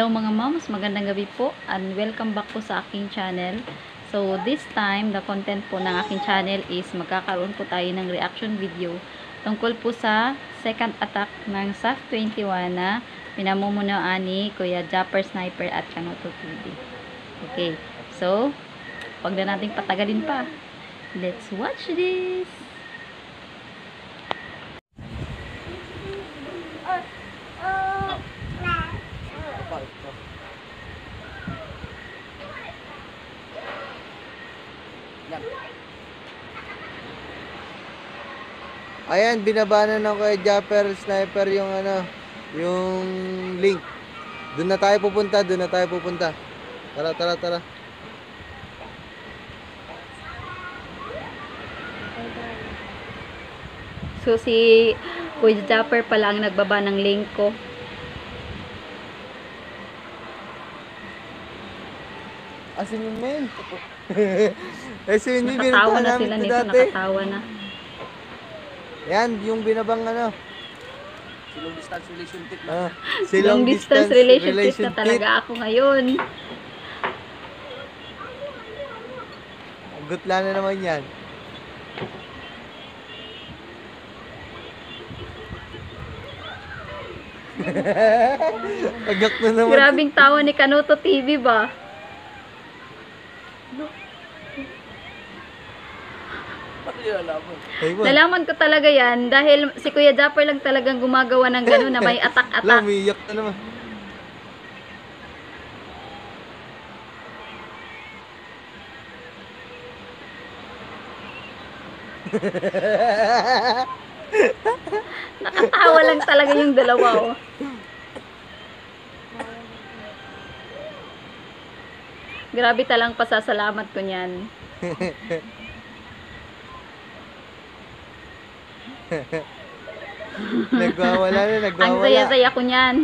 Hello mga moms, magandang gabi po and welcome back po sa aking channel. So this time, the content po ng aking channel is magkakaroon po tayo ng reaction video tungkol po sa second attack ng SAF 21 na pinamumunuan ni Kuya Japper Sniper at Kanoto TV. Okay, so wag na nating patagalin pa. Let's watch this! Ayan, binaba na ng Kuya Japper Sniper yung ano, yung link. Doon na tayo pupunta, doon na tayo pupunta. Tara, tara, tara. So si Kuya Japper pala ang nagbaba ng link ko. Asin yung men. eh, si Winnie, Nakatawa na sila ito nito, dati. nakatawa na. Yan, yung binabang ano. Long distance relationship na. Ah, si Long distance relationship na talaga ako ngayon. Gutla na naman yan. Agak na naman. Grabing tawa ni Kanuto TV ba? Bakit yun alam mo? Ayun. Nalaman ko talaga yan dahil si Kuya Japper lang talagang gumagawa ng gano'n na may Alam, atak-atak. umiiyak na naman. Nakatawa lang talaga yung dalawa oh. Grabe talang pasasalamat ko niyan. nagwawala na, Ang nagwawala. saya-saya ko niyan.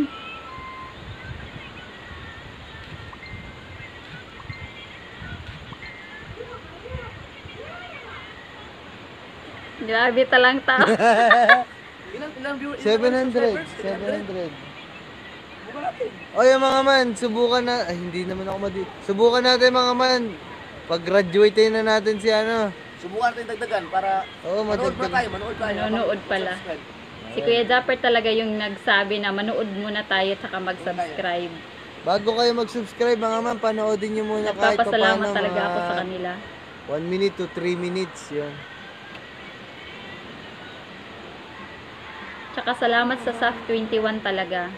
Grabe talang tao. Ilan, ilan viewer? 700, 700. O yung mga man, subukan na, ay hindi naman ako madi. Subukan natin mga man. Pag-graduate na natin si ano. Subukan natin dagdagan para Oo, manood madagdag. muna tayo, manood tayo. Manonood pala. Subscribe. Si Kuya Japper talaga yung nagsabi na manood muna tayo at saka mag-subscribe. Bago kayo mag-subscribe mga man, panoodin nyo muna kahit pa Nagpapasalamat paano talaga ako sa kanila. 1 minute to 3 minutes. Yun. Tsaka salamat sa SAF 21 talaga.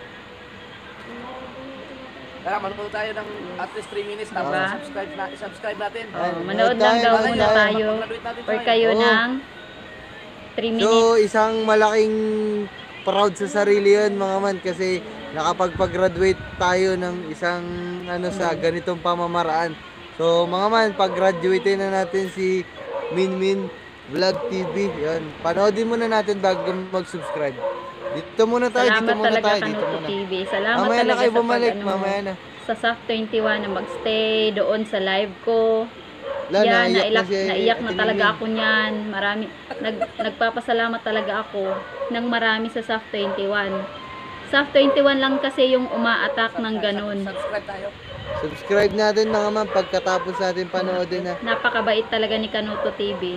Tara, manood tayo ng at least 3 minutes tapos Diba? subscribe na, subscribe natin. Oh, manood lang daw muna tayo. Or kayo Oo. ng 3 minutes. So, isang malaking proud sa sarili yun mga man kasi nakapagpag-graduate tayo ng isang ano sa ganitong pamamaraan. So, mga man, pag-graduate na natin si Min Min Vlog TV. Yan. Panoodin muna natin bago mag-subscribe. Dito muna tayo, Salamat dito muna talaga tayo, dito Kanuto muna. TV. Salamat Mamaya na talaga kayo sa bumalik, pag, ano, mamaya na. sa SAF 21 na magstay doon sa live ko. Wala, Yan, naiyak naiyak, na si naiyak na talaga ako niyan. Marami, nag, nagpapasalamat talaga ako ng marami sa SAF 21. SAF 21 lang kasi yung uma-attack ng ganun. Subscribe tayo. Subscribe natin mga man pagkatapos natin panoodin na. Napakabait talaga ni Kanuto TV.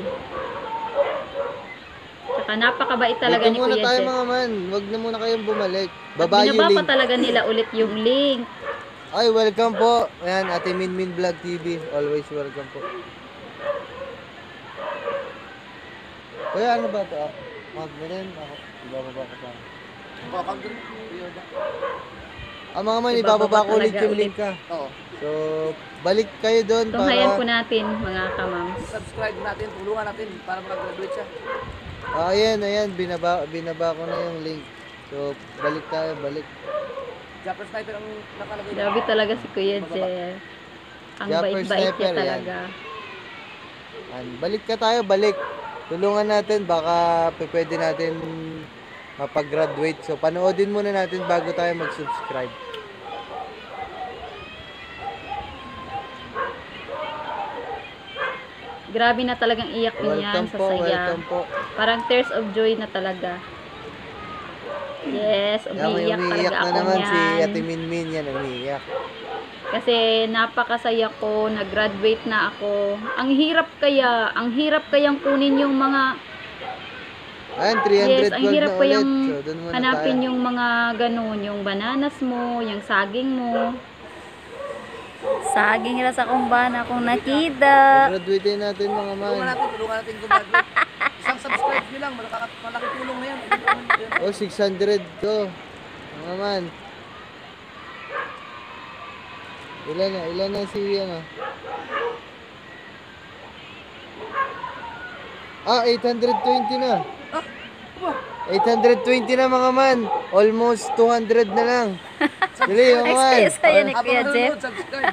Tsaka napakabait talaga Dito ni muna Kuya tayo Jeff. mga man. Huwag na muna kayong bumalik. Baba yung binaba pa link. talaga nila ulit yung link. Ay, welcome po. Ayan, Ate Min Min Vlog TV. Always welcome po. Kuya, ano ba ito? Ah? Mag na rin. Ako, ibababa ko pa. Ah, mga man, Ibababa ibababa ko ulit talaga yung link ka. Oo. So, balik kayo doon Tunghayan po para... natin mga kamams. Subscribe natin, tulungan natin para mag-graduate siya. Ah, ayan, ayan. Binaba, binaba ko na yung link. So, balik tayo, balik. Japper Sniper ang nakalagay. Grabe talaga si Kuya Jeff. Ang bait-bait niya sniper, yan. talaga. Ayan, balik ka tayo, balik. Tulungan natin, baka pwede natin mapag-graduate. So, panoodin muna natin bago tayo mag-subscribe. Grabe na talagang iyak niyan sa saya. welcome po. Parang tears of joy na talaga. Yes, umiiyak umiiyak talaga na ako naman si niyan. Ate Minmin yan, umiiyak. Kasi napakasaya ko, nag-graduate na ako. Ang hirap kaya, ang hirap kayang kunin yung mga, Ayun, 300 yes, ang hirap yung So, hanapin tayo. yung mga ganun, yung bananas mo, yung saging mo. Saging rasa kong bana kung nakita. Graduate natin mga man. Tulungan natin, tulungan natin gumagraduate. Isang subscribe nyo lang, malaki, malaki tulong na yan. Oh, 600 to. Mga man. Ilan na? Ilan na si ano? Ah, 820 na. Ah, aba, 820 na mga man. Almost 200 na lang. Dali mga man. Saya ni habang Kuya Jeff.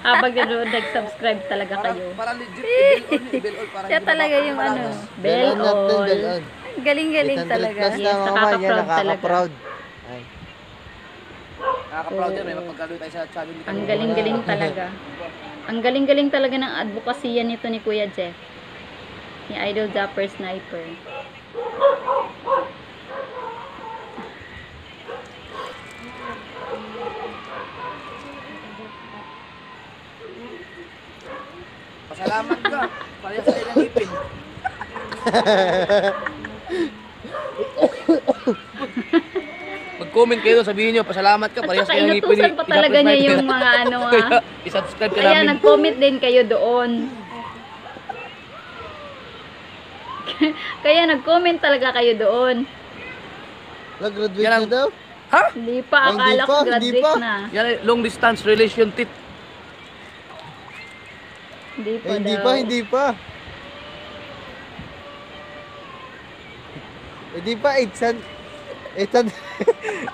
Habang nanonood, nag-subscribe talaga kayo. para legit, i-bell on, i-bell on. Para Siya talaga yung ano, Bell bell all. bell on. Galing-galing 800 talaga. Yes, nakaka-proud talaga. nakaka-proud. Ay. Nakaka-proud yan, may mapag-graduate tayo sa channel ni Ang galing-galing talaga. Ang galing-galing talaga ng advokasya nito ni Kuya Jeff. Ni Idol Zapper Sniper. Pasalamat ka. Parehas tayo ng ipin. Mag-comment kayo, sabihin nyo, pasalamat ka, parehas kayo ng ipin. inutusan pa talaga niya yung mga ano ah. I-subscribe ka Kaya namin. nag-comment din kayo doon. Kaya nag-comment talaga kayo doon. Nag-graduate Yan na daw? Ha? Hindi pa, hindi akala ko hindi graduate pa. na. Yan long distance relation tit. Hindi pa Eh, hindi daw. pa, hindi pa. Hindi pa, 800, 800,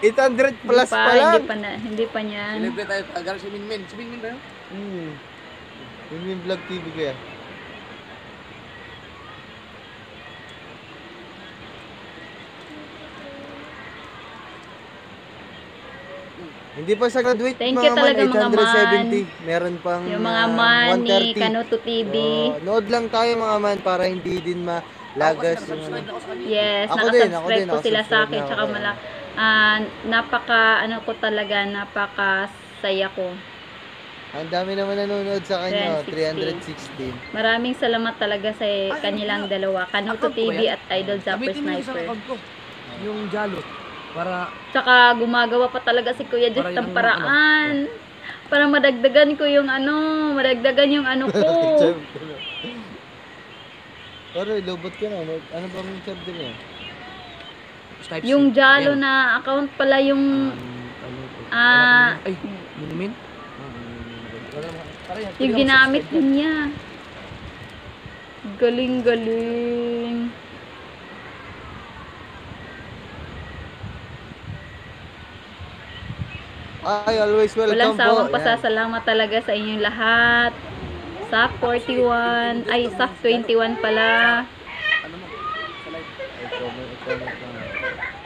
800 Hindi plus pa, pa lang. Hindi pa, na, hindi pa niyan. Celebrate tayo. Tagal si Minmin. Si Minmin ba yun? Hmm. Yung vlog TV ko Hindi pa sa graduate, Thank mga you talaga, man, mga man. 870. Meron pang Yung mga ah, man ni 130. Kanuto TV. Oh, nood lang tayo mga man para hindi din malagas Ako yung ano. ako kanya. Yes, Ako din, ako din, po sila sa akin. na Tsaka ako. mala, ah, napaka, ano ko talaga, napaka saya ko. Ang dami naman nanonood sa kanya, oh, 316. 316. Maraming salamat talaga sa kanilang dalawa, Kanuto TV at Idol Zapper Gamitin mo yung isang Sniper. Yung Jalo. Para Tsaka gumagawa pa talaga si Kuya Jeff Para ng yung paraan. Para madagdagan ko yung ano, madagdagan yung ano ko. Ko. Pero lobot ka na. Ano- Ano ba yung din yan? Type C. yung Jalo Ayan. na account pala yung Ano to? ah Ay, yan. yung ginamit din niya. Galing Ay, always welcome Walang sawang po. Pasasalamat talaga sa inyong lahat. Sa 41, ay sa 21 pala. subscribe. Ano mo? Sa live. Ay, comment, comment lang. Ah, comment lang.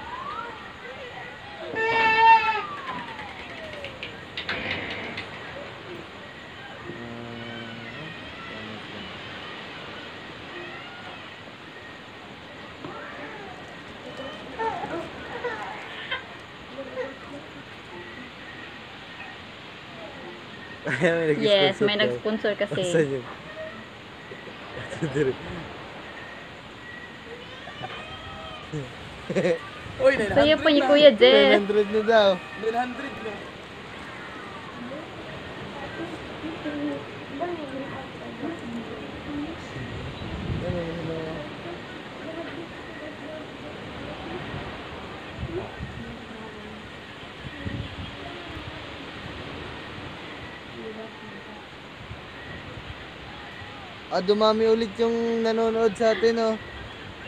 Ay, may Yes, nag-sponsor may daw. nag-sponsor kasi. Saan yun? Uy, 900 Sa'yo pa ni. Kuya Jeff. 900 na daw. 900 na. Ah, dumami ulit yung nanonood sa atin, oh.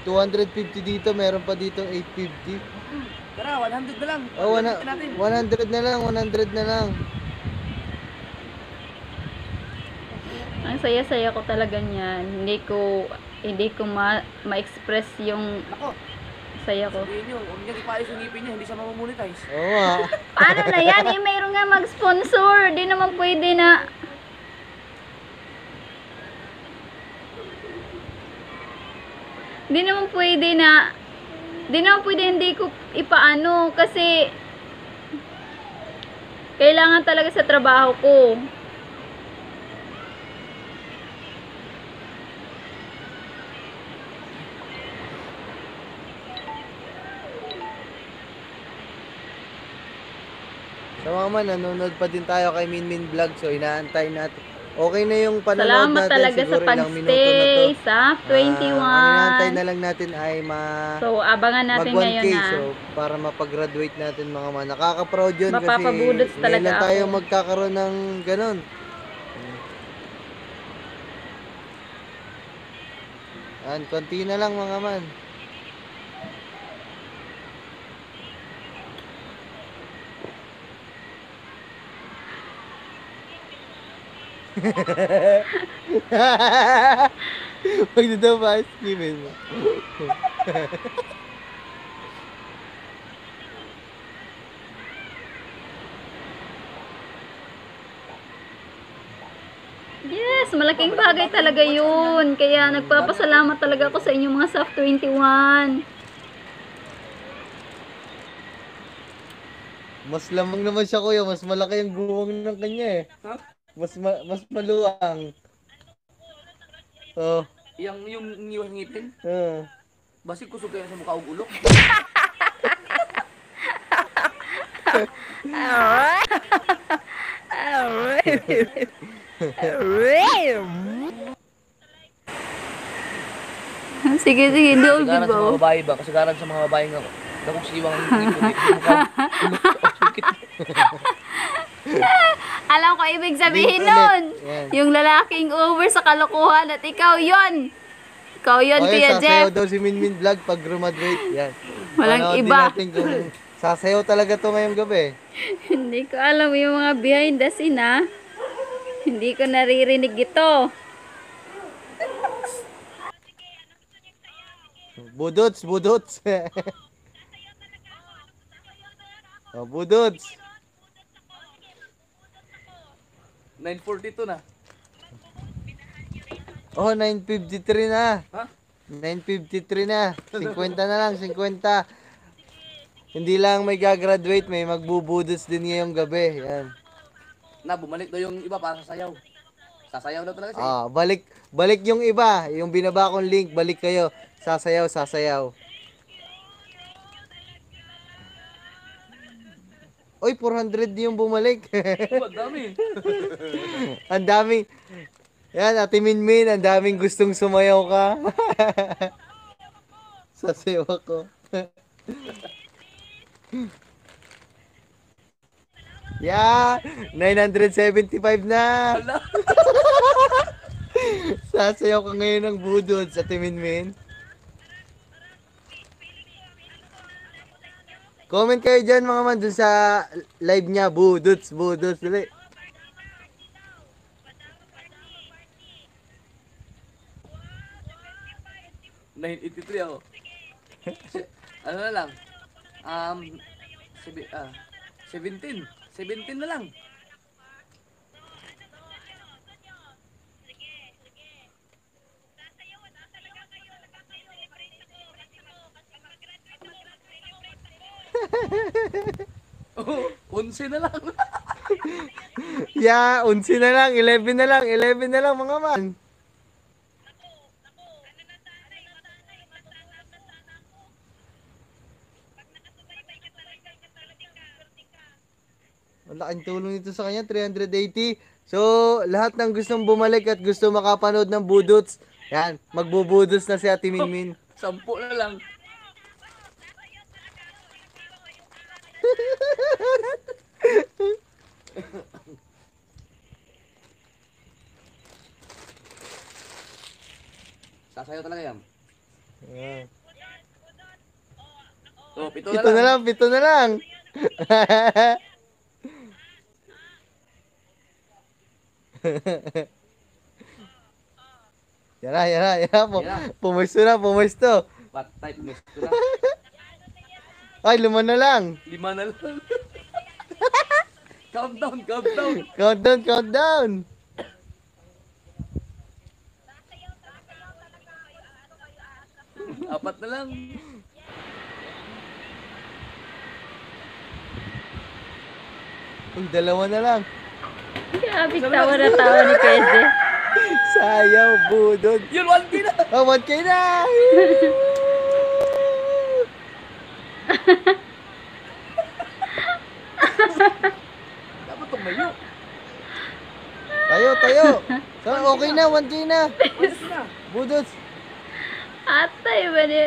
250 dito, meron pa dito 850. Tara, 100 na lang. Oh, wana, Gamitin natin. 100 na lang, 100 na lang. Ang saya-saya ko talaga niyan. Hindi ko hindi ko ma- ma-express yung Ako, saya ko. sabihin nyo, huwag niya ipaayos yung ngipin niya, hindi siya mamamonetize. Oo nga. Paano na yan? Eh, mayroon nga mag-sponsor. Di naman pwede na. Di naman pwede na Di naman pwede hindi ko ipaano kasi kailangan talaga sa trabaho ko. Sa mga man, nanonood pa din tayo kay Min Min Vlog. So, inaantay natin. Okay na yung panonood Salamat natin. talaga sa Siguro to. pagstay sa Ah, ang inaantay 21. na lang natin ay ma... So, abangan natin mag 1K. ngayon na. So, para mapag-graduate natin mga man. Nakaka-proud yun kasi Mapapabudots ngayon talaga lang tayo ako. magkakaroon ng ganun. Yan, konti na lang mga man. Huwag na daw ba skipin mo. Yes, malaking bagay talaga yun. Kaya nagpapasalamat talaga ako sa inyong mga Soft 21. Mas lamang naman siya kuya, mas malaki yung guwang ng kanya eh. Ha? Mas ma- mas maluwang. Oh, Yung, yung iwan ngipin, uh. basi kusog kayo sa mukha og ulok. Sige, sige, hindi ako Kasagaran sa mga babae ba? Kasagaran sa mga babae nga. Dakong siwang ngipin mukha. Alam ko ibig sabihin Link nun. ulit. Yan. Yung lalaking over sa kalokohan at ikaw yon. Ikaw yon, Okay, Kuya sasayaw Jeff. daw si Minmin Vlog pag graduate. Yan. Walang Panoodin iba. natin kung sasayaw talaga to ngayong gabi. Hindi ko alam yung mga behind the scene, ha? Hindi ko naririnig ito. Budots, budots. oh, budots. 942 na. Oh, 953 na. Ha? 953 na. 50 na lang, 50. Hindi lang may gagraduate, may magbubudots din ngayong gabi. Yan. Na, bumalik daw yung iba para sasayaw. Sasayaw daw talaga siya. Ah, balik balik yung iba, yung binaba kong link, balik kayo. Sasayaw, sasayaw. Oy, 400 yung bumalik. Oh, ang dami. ang daming Yan, Ate Minmin, ang daming gustong sumayaw ka. Sasayaw ako. yeah, 975 na. Sasayaw ka ngayon ng budod sa Timinmin. Comment kayo dyan mga man dun sa live niya. Budots, budots. Dali. Nine eighty three ako. Ano na lang? Um, sebi, ah, 17. 17 na lang. 11 na lang. Yeah, 11 na lang, 11 na lang, 11 na lang mga man. Ang laking tulong nito sa kanya, 380. So, lahat ng gustong bumalik at gusto makapanood ng budots, yan, magbubudots na si Ate Minmin. Sampu na lang. Sasayaw talaga yan. Yeah. Oh, pito, Pito na lang, pito na lang. yan na, yan na, yan na. Pu- Yan na. Pumusto na, pumusto. What type gusto na? Ay, lima na lang. Lima na lang. Countdown, countdown. countdown, countdown. Apat na lang. Uy, dalawa na lang. Grabe, tawa na tawa ni Pwede. Sayaw, budod. Yun, 1K na! Oh, 1K na! Ha ha ha tumayo. tayo, tayo. So, okay na, 1K na. Budod. Atay ba ni?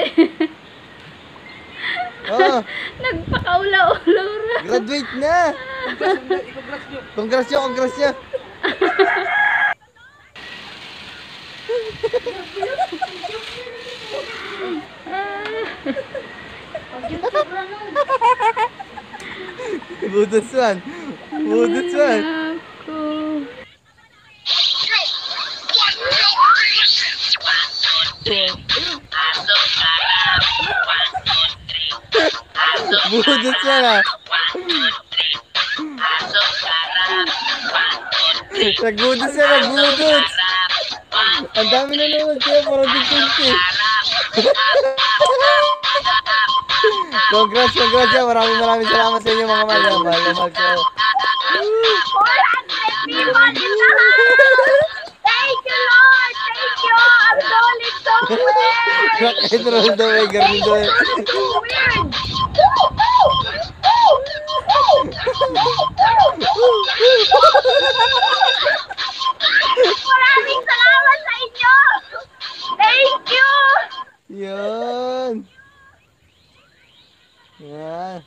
Oh, Nagpakaula-ulaw ra. graduate na. Congrats, nyo. Congrats nyo, congrats nyo. Budots man. Budots man. Ako. Budots man ah. Nagbudots na, nagbudots. Ang dami na naman kaya parang di kunti. Congrats, congrats yan. Maraming maraming salamat sa inyo mga mahal. Mahal na mahal ko. Thank you, Lord! Thank you! I'm rolling so weird! Rock salamat sa inyo! Thank you! Yan. Yan.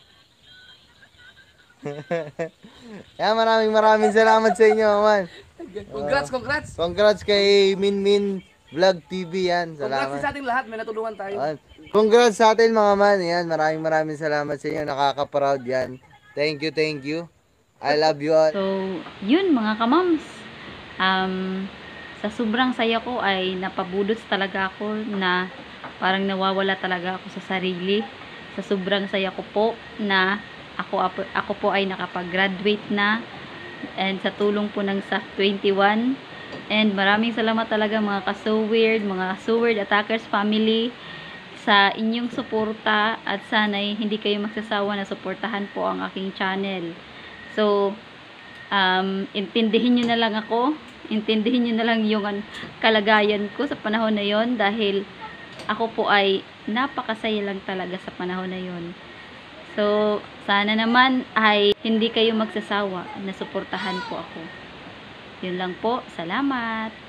Yan, maraming maraming salamat sa inyo, man. Congrats, congrats. Congrats kay Min Min Vlog TV yan. Congrats din Salamat. sa ating lahat. May natulungan tayo. Yan. Congrats sa atin mga man. Yan, maraming maraming salamat sa inyo. Nakaka-proud yan. Thank you, thank you. I love you all. So, yun mga kamams. Um, sa sobrang saya ko ay napabudots talaga ako na parang nawawala talaga ako sa sarili. Sa sobrang saya ko po na ako, ako, po ay nakapag-graduate na and sa tulong po ng SAF 21 and maraming salamat talaga mga ka-so weird, mga so weird attackers family sa inyong suporta at sana'y hindi kayo magsasawa na suportahan po ang aking channel. So, um, intindihin nyo na lang ako. Intindihin nyo na lang yung an- kalagayan ko sa panahon na yon dahil ako po ay napakasaya lang talaga sa panahon na yon. So, sana naman ay hindi kayo magsasawa na suportahan po ako. Yun lang po. Salamat!